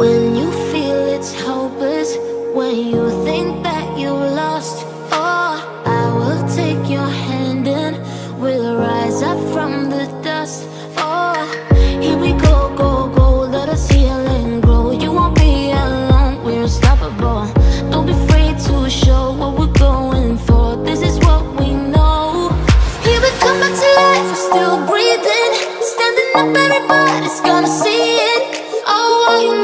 When you feel it's hopeless When you think that you lost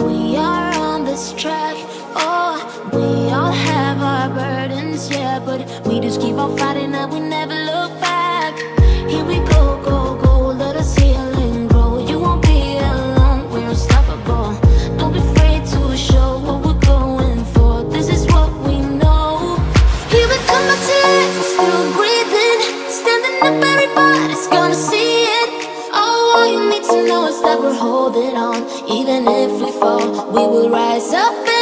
we are on this track. Oh, we all have our burdens, yeah, but we just keep on fighting and we never look back. Here we go. promise that we're holding on. Even if we fall, we will rise up.